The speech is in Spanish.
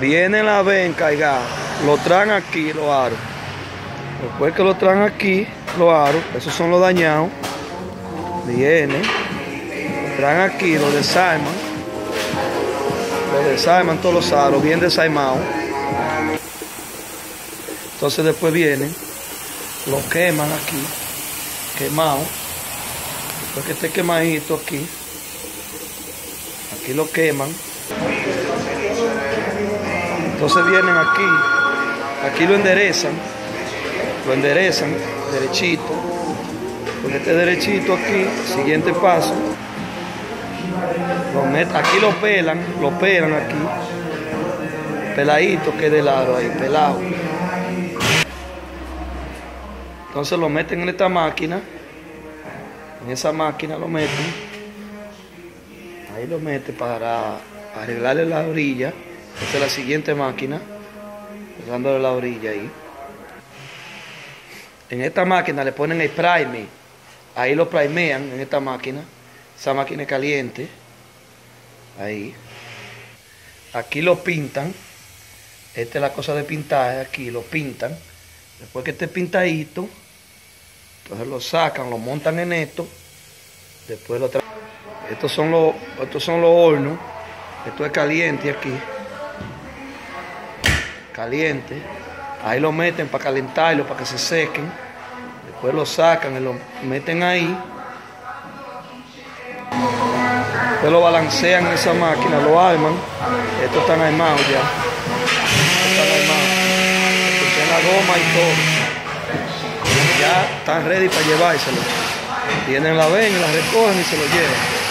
Viene la venca y lo traen aquí, los aros. Después que lo traen aquí, los aros, esos son los dañados. Viene, lo traen aquí, lo desarman. Lo desarman todos los aros, bien desarmados. Entonces después vienen, lo queman aquí, quemado. Después que esté quemadito aquí, aquí lo queman. Entonces vienen aquí, aquí lo enderezan, lo enderezan derechito, porque este derechito aquí, siguiente paso, lo aquí lo pelan, lo pelan aquí, peladito que de lado ahí, pelado. Entonces lo meten en esta máquina, en esa máquina lo meten, ahí lo meten para arreglarle la orilla. Esta es la siguiente máquina, dándole la orilla ahí. En esta máquina le ponen el primer, ahí lo primean en esta máquina, esa máquina es caliente, ahí. Aquí lo pintan, esta es la cosa de pintar, aquí lo pintan. Después que esté pintadito, entonces lo sacan, lo montan en esto, después lo traen. Estos son los, estos son los hornos, esto es caliente aquí caliente. Ahí lo meten para calentarlo, para que se sequen. Después lo sacan y lo meten ahí. Después lo balancean en esa máquina, lo arman. Estos están armados ya. están armados. La goma y todo. Ya están ready para llevárselo. Vienen la ven, la recogen y se lo llevan.